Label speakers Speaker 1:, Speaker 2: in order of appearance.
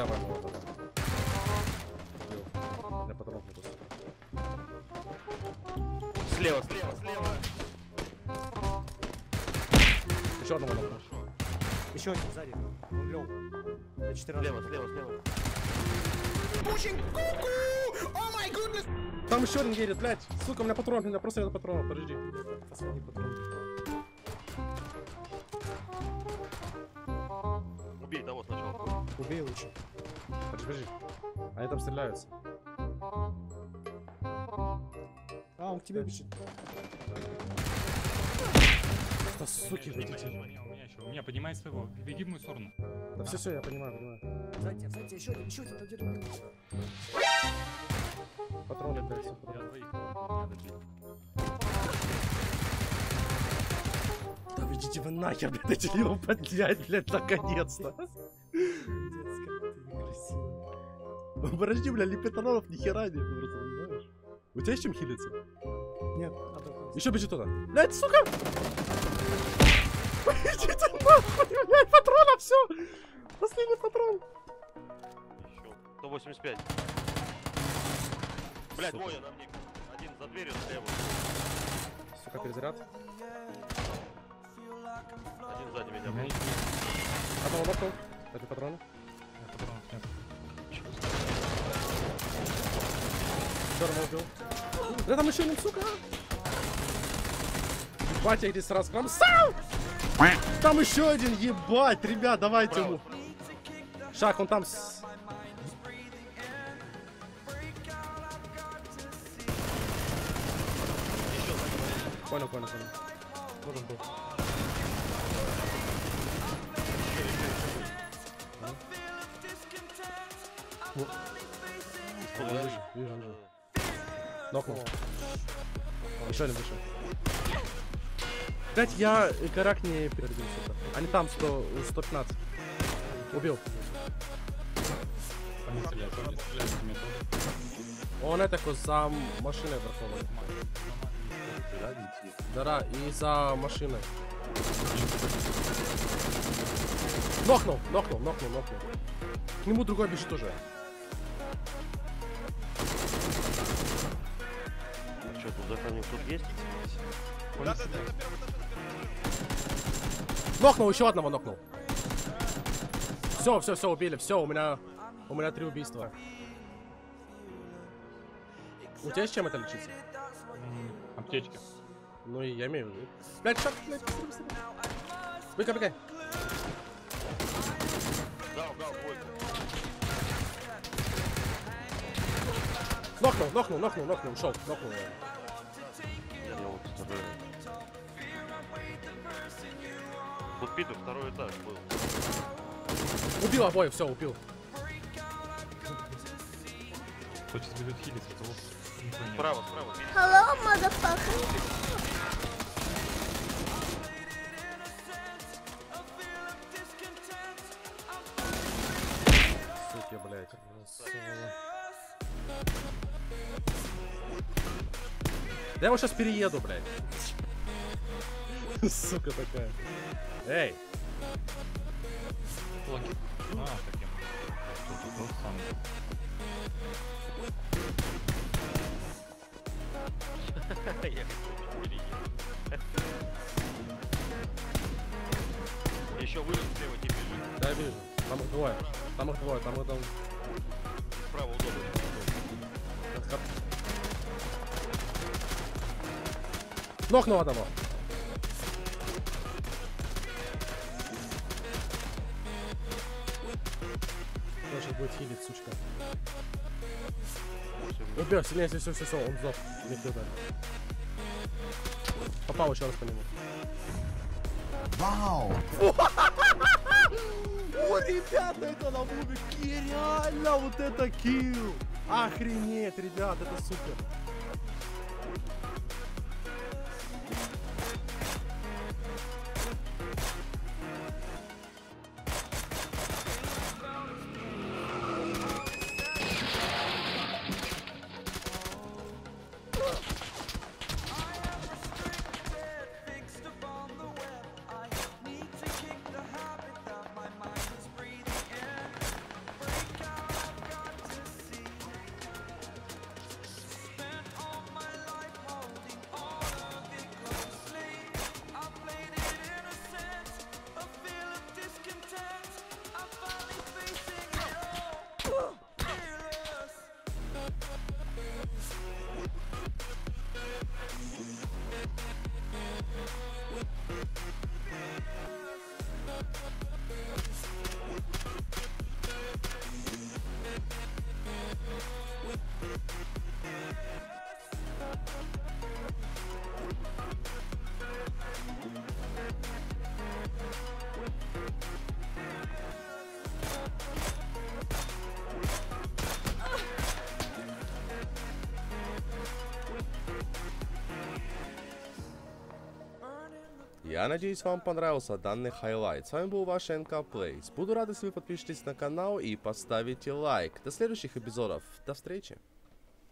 Speaker 1: Давай, давай, давай. Я патронов не пустил. Слева, слева, слева.
Speaker 2: Еще одного надо.
Speaker 3: Еще один сзади. Он лег. На 14.
Speaker 1: Слева, слева, слева. Пушин куку! О май гуднес!
Speaker 2: Там еще один герит, блядь. Сука, у меня патронов, у меня просто нет патронов, подожди.
Speaker 3: Последний патрон.
Speaker 1: Убей того сначала.
Speaker 3: Убей лучше.
Speaker 2: Подожди, подожди. Они там стреляются.
Speaker 3: А, он к тебе бежит.
Speaker 2: Да, суки,
Speaker 4: меня еще. У меня поднимай своего. Беги в мою сторону.
Speaker 2: Да все, все, я понимаю, понимаю.
Speaker 3: Сзади, сзади, еще один, еще один, там где-то был.
Speaker 2: Патроны, блядь, все
Speaker 4: Я двоих.
Speaker 2: Да вы идите вы нахер, блядь, эти его поднять, блядь, наконец-то. Ну, Подожди, бля, липетонов ни хера нет, ну, просто, понимаешь? У тебя есть чем хилиться?
Speaker 3: Нет, надо
Speaker 2: Еще бежит туда. Блядь, сука! Идите нахуй, блядь, патрона, все! Последний патрон.
Speaker 1: Еще. 185. Блять,
Speaker 2: Сука.
Speaker 1: двое на мне. Один за дверью слева.
Speaker 2: Сука, перезаряд.
Speaker 1: Один сзади
Speaker 4: У
Speaker 1: меня
Speaker 4: меня
Speaker 2: Одного нокнул. Это патроны. Черного убил. Да там еще один, сука! Ебать, я здесь сразу кромсал! Там еще один, ебать, ребят, давайте ему. Шаг, он там с... Понял, понял, понял. Он был. Нокнул. Еще один вышел. Блять, я корак не передвину, сука. Они там 100, 115. Убил. Он это за машиной браховой. Да-да, и за машиной. Нокнул, нокнул, нокнул, нокнул. К нему другой бежит тоже.
Speaker 1: Что, тут есть?
Speaker 2: Нокнул, еще одного нокнул. Все, все, все, убили, все, у меня, у меня три убийства. У тебя есть чем это лечиться?
Speaker 4: М, Аптечки.
Speaker 2: Ну и я имею в виду. Блять, шаг, блять, быстрее, быстрее. Бегай, бегай. Нокнул, нокнул, нокнул, нокнул, ушел, нокнул.
Speaker 1: Тут Питер второй этаж был.
Speaker 2: Убил обоих, все, убил.
Speaker 4: Кто сейчас бежит хилиться, того никто нет.
Speaker 1: Справа, справа.
Speaker 5: Hello, motherfucker.
Speaker 2: Суки, блядь. Да я его сейчас перееду, блядь. Сука такая. Эй,
Speaker 4: Локи. А, таким. Тут тот самый.
Speaker 1: Я. Еще вылез слева не бежит.
Speaker 2: да, вижу. Там их двое. Там их двое, там их там...
Speaker 1: Справа удобно.
Speaker 2: Нокнул одного. Будет хилить, сучка. Убил, сильнее, все, все, все, все, он сдох. Не ударил. Попал еще раз по нему.
Speaker 6: Вау!
Speaker 2: О, ребята, это на бубике, реально вот это килл! Охренеть, ребят, это супер!
Speaker 7: Я надеюсь, вам понравился данный highlight. С вами был ваш NKPlays. Буду рад, если вы подпишетесь на канал и поставите лайк. До следующих эпизодов. До встречи.